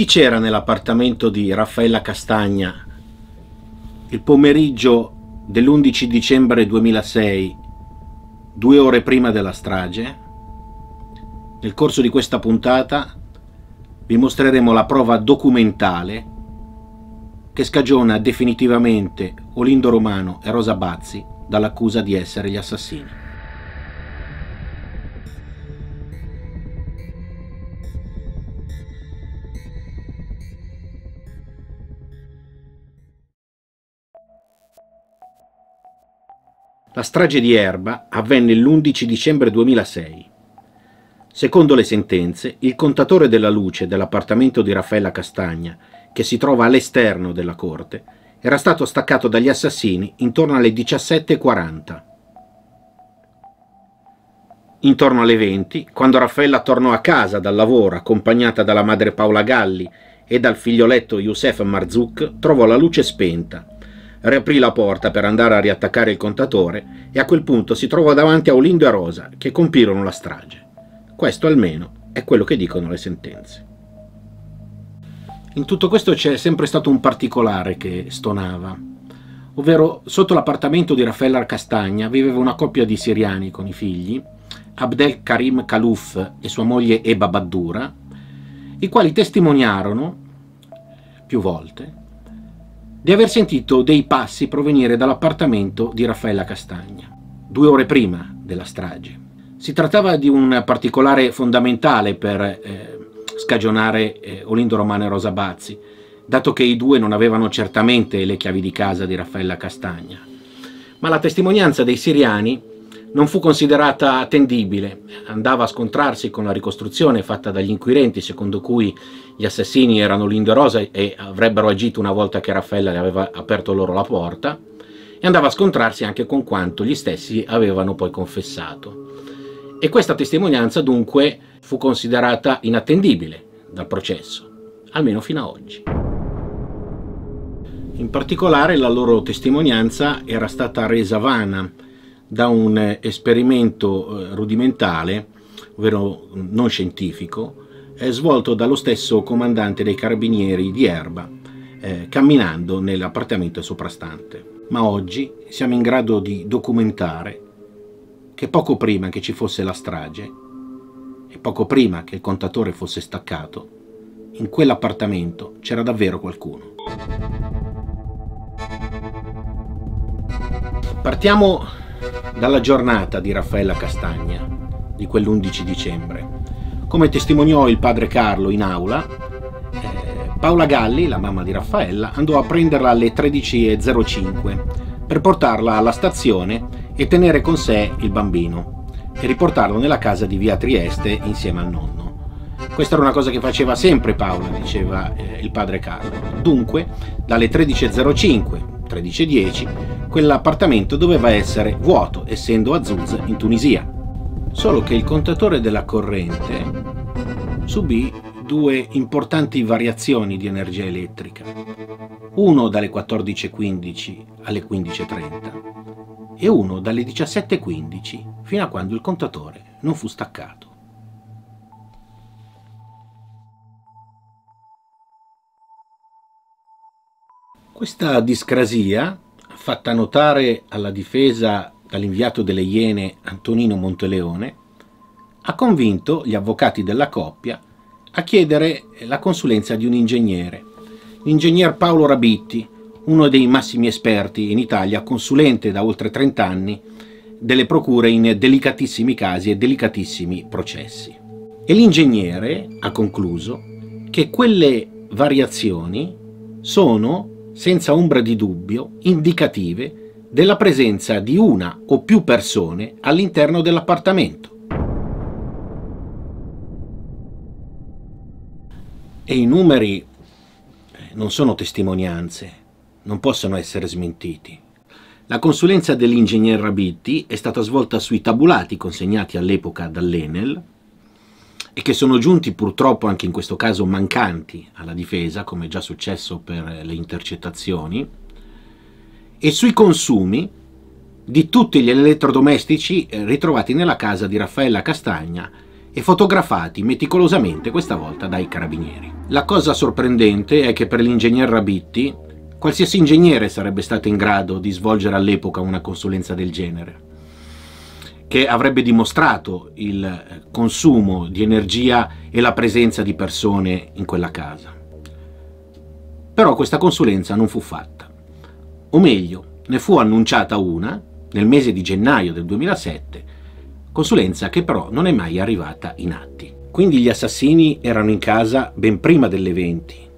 Chi c'era nell'appartamento di Raffaella Castagna il pomeriggio dell'11 dicembre 2006, due ore prima della strage? Nel corso di questa puntata vi mostreremo la prova documentale che scagiona definitivamente Olindo Romano e Rosa Bazzi dall'accusa di essere gli assassini. La strage di Erba avvenne l'11 dicembre 2006. Secondo le sentenze, il contatore della luce dell'appartamento di Raffaella Castagna, che si trova all'esterno della corte, era stato staccato dagli assassini intorno alle 17.40. Intorno alle 20, quando Raffaella tornò a casa dal lavoro accompagnata dalla madre Paola Galli e dal figlioletto Youssef Marzouk, trovò la luce spenta riaprì la porta per andare a riattaccare il contatore e a quel punto si trovò davanti a Olindo e Rosa che compirono la strage. Questo almeno è quello che dicono le sentenze. In tutto questo c'è sempre stato un particolare che stonava, ovvero sotto l'appartamento di Raffaella Castagna viveva una coppia di siriani con i figli, Abdel Karim Kalouf e sua moglie Eba Baddura, i quali testimoniarono più volte di aver sentito dei passi provenire dall'appartamento di Raffaella Castagna, due ore prima della strage. Si trattava di un particolare fondamentale per eh, scagionare eh, Olindo Romano e Rosa Bazzi, dato che i due non avevano certamente le chiavi di casa di Raffaella Castagna. Ma la testimonianza dei siriani non fu considerata attendibile, andava a scontrarsi con la ricostruzione fatta dagli inquirenti secondo cui gli assassini erano Lindo Rosa e avrebbero agito una volta che Raffaella le aveva aperto loro la porta e andava a scontrarsi anche con quanto gli stessi avevano poi confessato. E questa testimonianza dunque fu considerata inattendibile dal processo, almeno fino ad oggi. In particolare la loro testimonianza era stata resa vana da un esperimento eh, rudimentale, ovvero non scientifico, svolto dallo stesso comandante dei carabinieri di Erba, eh, camminando nell'appartamento soprastante. Ma oggi siamo in grado di documentare che poco prima che ci fosse la strage e poco prima che il contatore fosse staccato, in quell'appartamento c'era davvero qualcuno. Partiamo dalla giornata di Raffaella Castagna, di quell'11 dicembre. Come testimoniò il padre Carlo in aula, eh, Paola Galli, la mamma di Raffaella, andò a prenderla alle 13.05 per portarla alla stazione e tenere con sé il bambino e riportarlo nella casa di via Trieste insieme al nonno. Questa era una cosa che faceva sempre Paola, diceva eh, il padre Carlo. Dunque, dalle 13.05 1310, quell'appartamento doveva essere vuoto, essendo Azuz in Tunisia. Solo che il contatore della corrente subì due importanti variazioni di energia elettrica, uno dalle 14.15 alle 15.30 e uno dalle 17.15 fino a quando il contatore non fu staccato. Questa discrasia, fatta notare alla difesa dall'inviato delle Iene Antonino Monteleone, ha convinto gli avvocati della coppia a chiedere la consulenza di un ingegnere, l'ingegner Paolo Rabitti, uno dei massimi esperti in Italia, consulente da oltre 30 anni delle procure in delicatissimi casi e delicatissimi processi. E l'ingegnere ha concluso che quelle variazioni sono senza ombra di dubbio, indicative della presenza di una o più persone all'interno dell'appartamento. E i numeri eh, non sono testimonianze, non possono essere smentiti. La consulenza dell'ingegner Rabitti è stata svolta sui tabulati consegnati all'epoca dall'Enel e che sono giunti purtroppo anche in questo caso mancanti alla difesa, come è già successo per le intercettazioni, e sui consumi di tutti gli elettrodomestici eh, ritrovati nella casa di Raffaella Castagna e fotografati meticolosamente questa volta dai carabinieri. La cosa sorprendente è che per l'ingegner Rabitti qualsiasi ingegnere sarebbe stato in grado di svolgere all'epoca una consulenza del genere, che avrebbe dimostrato il consumo di energia e la presenza di persone in quella casa. Però questa consulenza non fu fatta, o meglio, ne fu annunciata una nel mese di gennaio del 2007 consulenza che però non è mai arrivata in atti. Quindi gli assassini erano in casa ben prima delle 20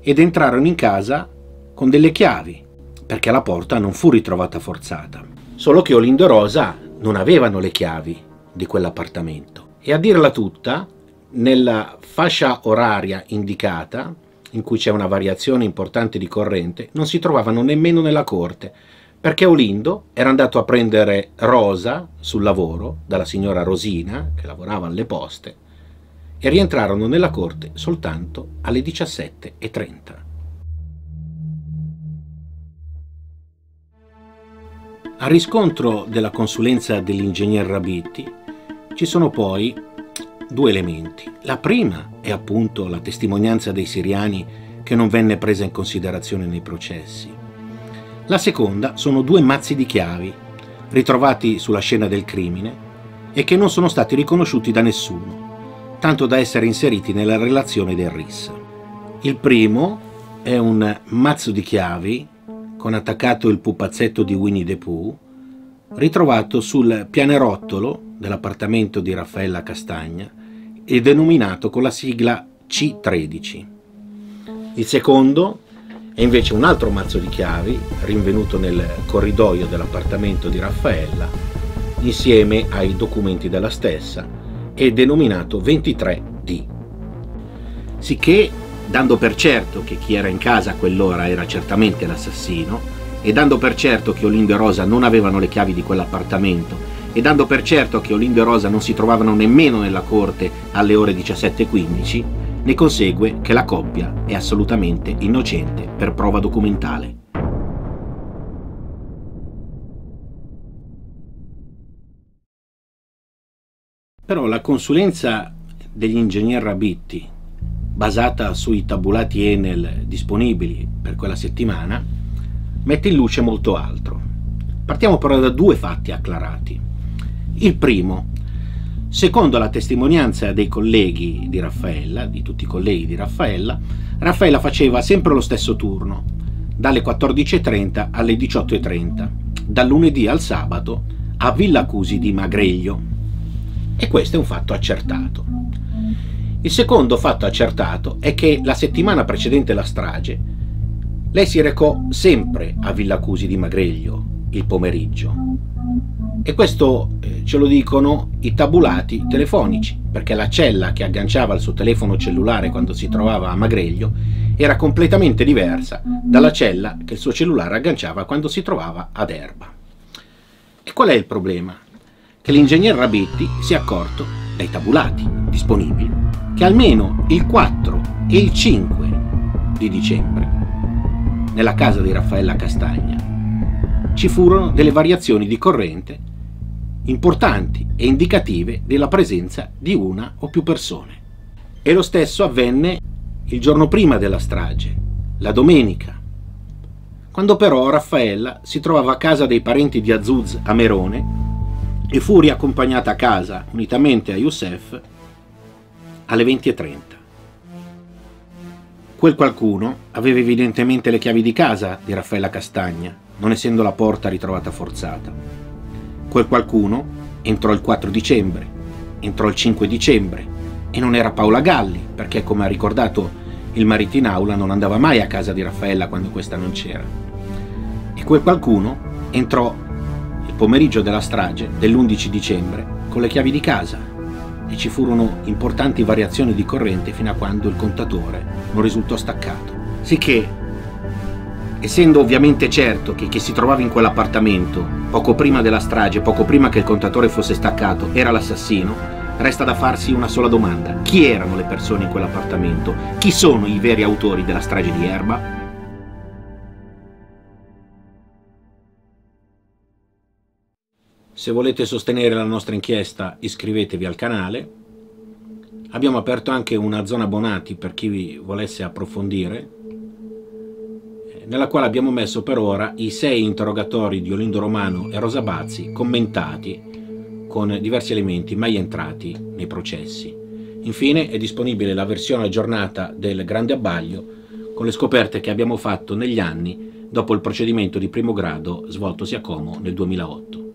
ed entrarono in casa con delle chiavi, perché la porta non fu ritrovata forzata. Solo che Olindo Rosa non avevano le chiavi di quell'appartamento. E a dirla tutta, nella fascia oraria indicata, in cui c'è una variazione importante di corrente, non si trovavano nemmeno nella corte, perché Olindo era andato a prendere Rosa sul lavoro dalla signora Rosina, che lavorava alle poste, e rientrarono nella corte soltanto alle 17.30. A riscontro della consulenza dell'ingegner Rabitti ci sono poi due elementi. La prima è appunto la testimonianza dei siriani che non venne presa in considerazione nei processi. La seconda sono due mazzi di chiavi, ritrovati sulla scena del crimine e che non sono stati riconosciuti da nessuno, tanto da essere inseriti nella relazione del RIS. Il primo è un mazzo di chiavi con attaccato il pupazzetto di Winnie the Pooh, ritrovato sul pianerottolo dell'appartamento di Raffaella Castagna e denominato con la sigla C13. Il secondo e invece un altro mazzo di chiavi rinvenuto nel corridoio dell'appartamento di Raffaella insieme ai documenti della stessa e denominato 23D. Sicché, dando per certo che chi era in casa a quell'ora era certamente l'assassino, e dando per certo che Olindo e Rosa non avevano le chiavi di quell'appartamento, e dando per certo che Olindo e Rosa non si trovavano nemmeno nella corte alle ore 17.15, ne consegue che la coppia è assolutamente innocente per prova documentale. Però la consulenza degli ingegner Rabitti, basata sui tabulati Enel disponibili per quella settimana, mette in luce molto altro. Partiamo però da due fatti acclarati. Il primo Secondo la testimonianza dei colleghi di Raffaella, di tutti i colleghi di Raffaella, Raffaella faceva sempre lo stesso turno, dalle 14.30 alle 18.30, dal lunedì al sabato a Villa Cusi di Magreglio. E questo è un fatto accertato. Il secondo fatto accertato è che la settimana precedente la strage lei si recò sempre a Villa Cusi di Magreglio il pomeriggio e questo eh, ce lo dicono i tabulati telefonici, perché la cella che agganciava al suo telefono cellulare quando si trovava a Magreglio era completamente diversa dalla cella che il suo cellulare agganciava quando si trovava ad Erba. E qual è il problema? Che l'ingegner Rabetti si è accorto dai tabulati disponibili che almeno il 4 e il 5 di dicembre, nella casa di Raffaella Castagna, ci furono delle variazioni di corrente importanti e indicative della presenza di una o più persone. E lo stesso avvenne il giorno prima della strage, la domenica, quando però Raffaella si trovava a casa dei parenti di Azuz a Merone e fu riaccompagnata a casa unitamente a Youssef alle 20.30. Quel qualcuno aveva evidentemente le chiavi di casa di Raffaella Castagna, non essendo la porta ritrovata forzata. Quel qualcuno entrò il 4 dicembre, entrò il 5 dicembre e non era Paola Galli, perché come ha ricordato il marito in aula non andava mai a casa di Raffaella quando questa non c'era. E quel qualcuno entrò il pomeriggio della strage dell'11 dicembre con le chiavi di casa e ci furono importanti variazioni di corrente fino a quando il contatore non risultò staccato. Sicché Essendo ovviamente certo che chi si trovava in quell'appartamento, poco prima della strage, poco prima che il contatore fosse staccato, era l'assassino, resta da farsi una sola domanda. Chi erano le persone in quell'appartamento? Chi sono i veri autori della strage di Erba? Se volete sostenere la nostra inchiesta iscrivetevi al canale, Abbiamo aperto anche una zona abbonati per chi volesse approfondire, nella quale abbiamo messo per ora i sei interrogatori di Olindo Romano e Rosa Bazzi commentati con diversi elementi mai entrati nei processi. Infine è disponibile la versione aggiornata del Grande Abbaglio con le scoperte che abbiamo fatto negli anni dopo il procedimento di primo grado svoltosi a Como nel 2008.